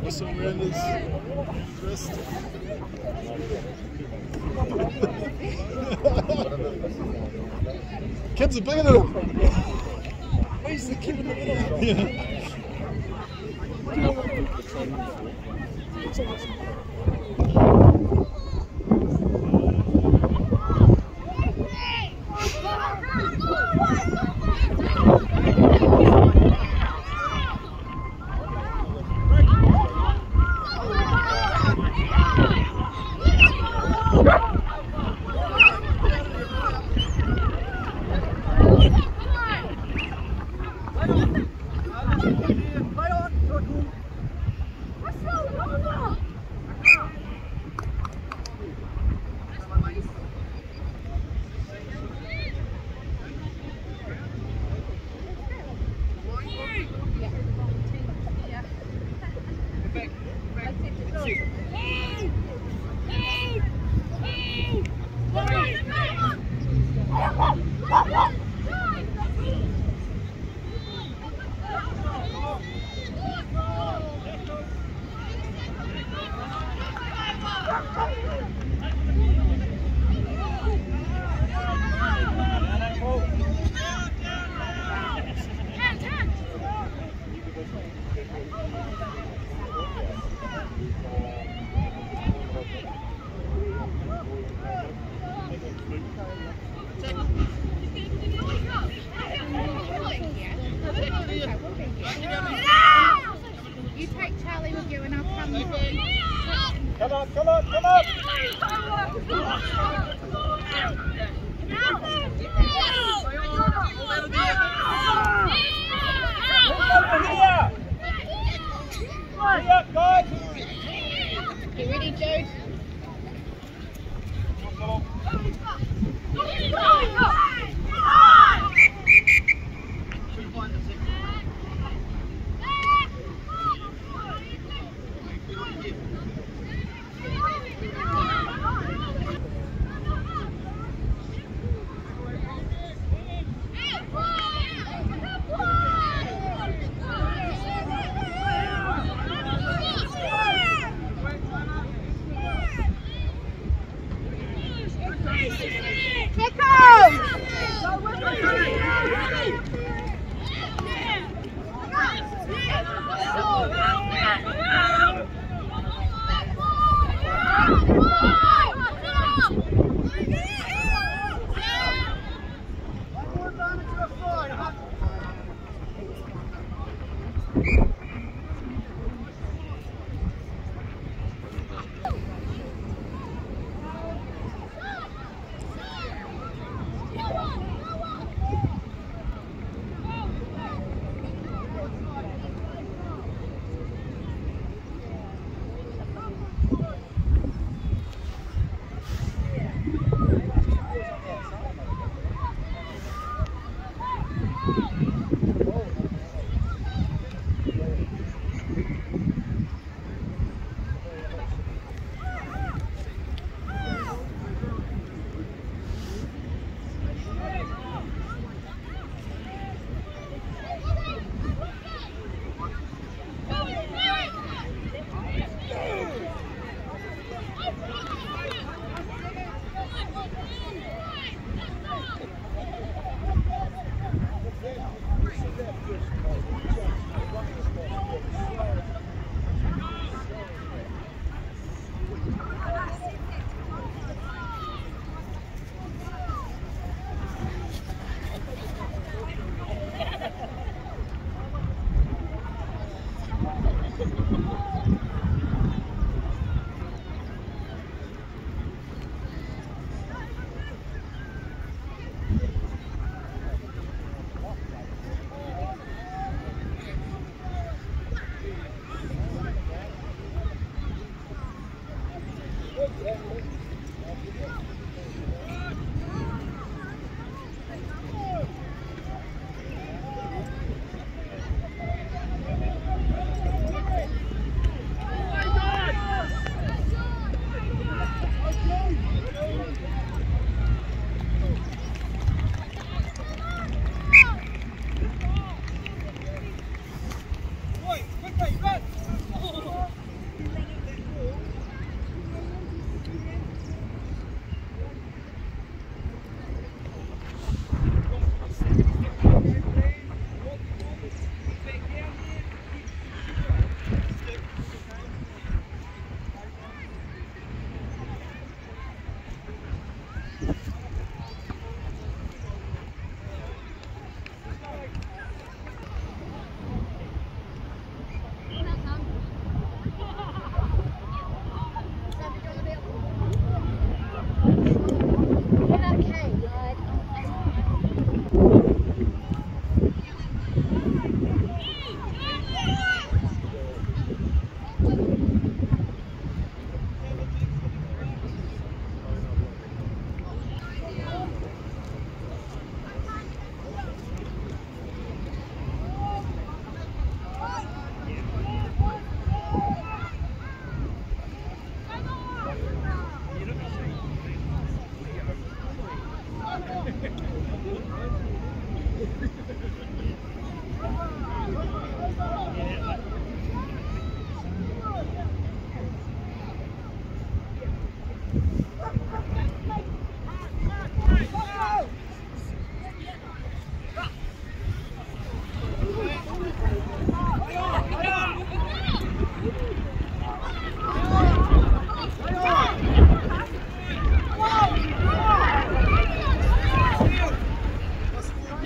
What's around his wrist? Kids are bigger than him. He's the kid in the middle. Yeah. come with you. Come on, come on, come on. You ready, Jude?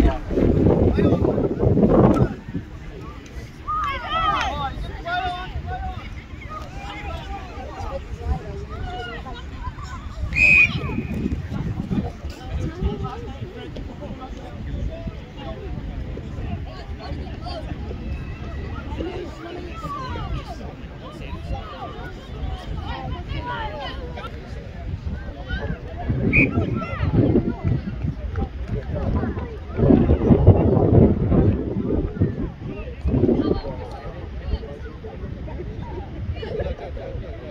Yeah. I don't know. Yeah, yeah, yeah.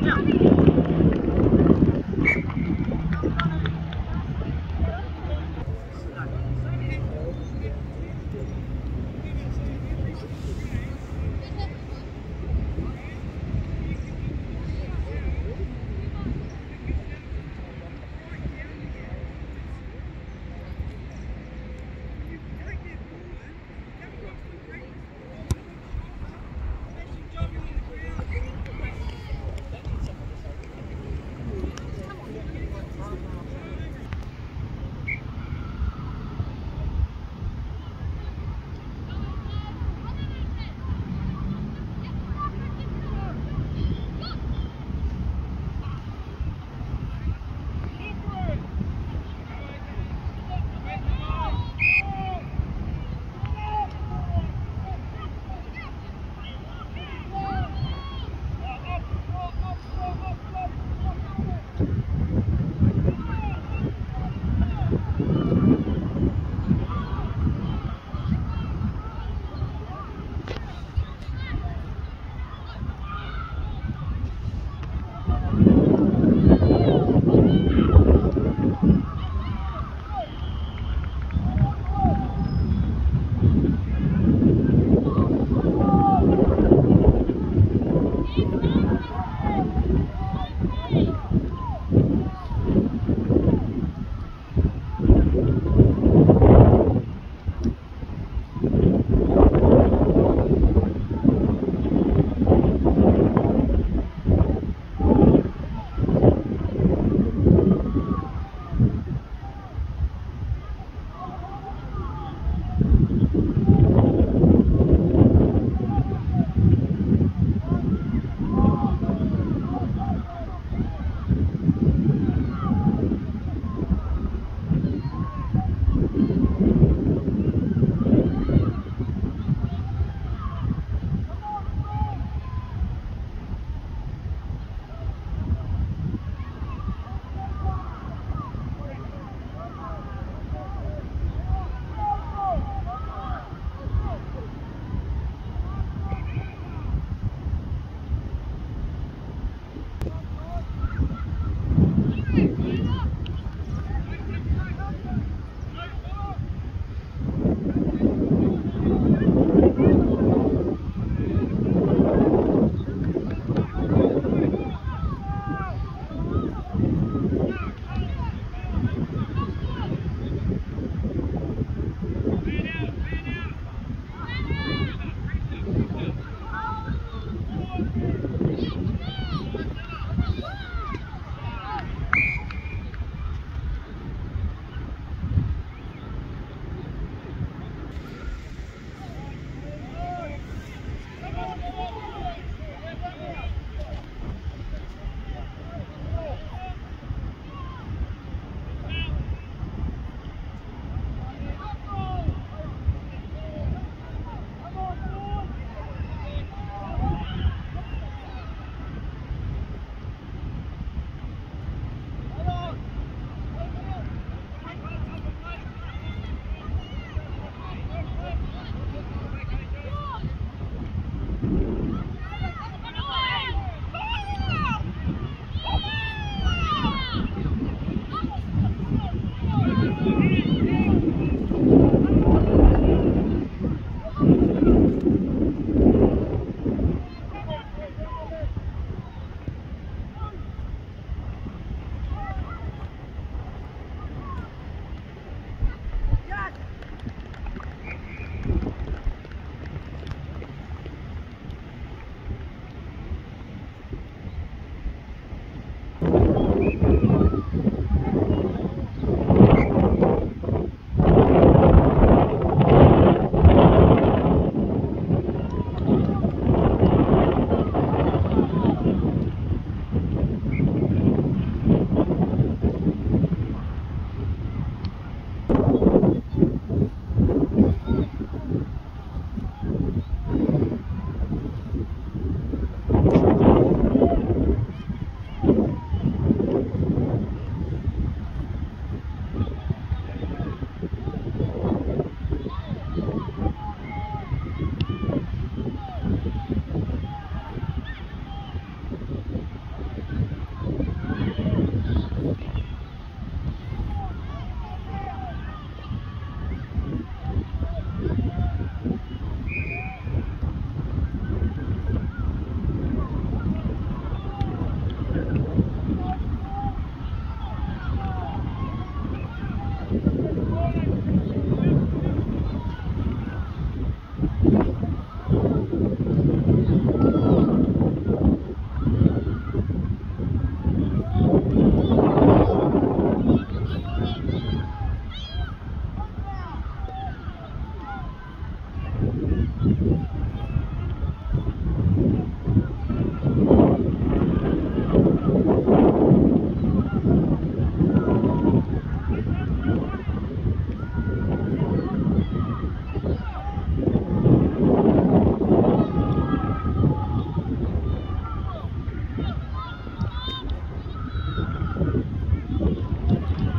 Now.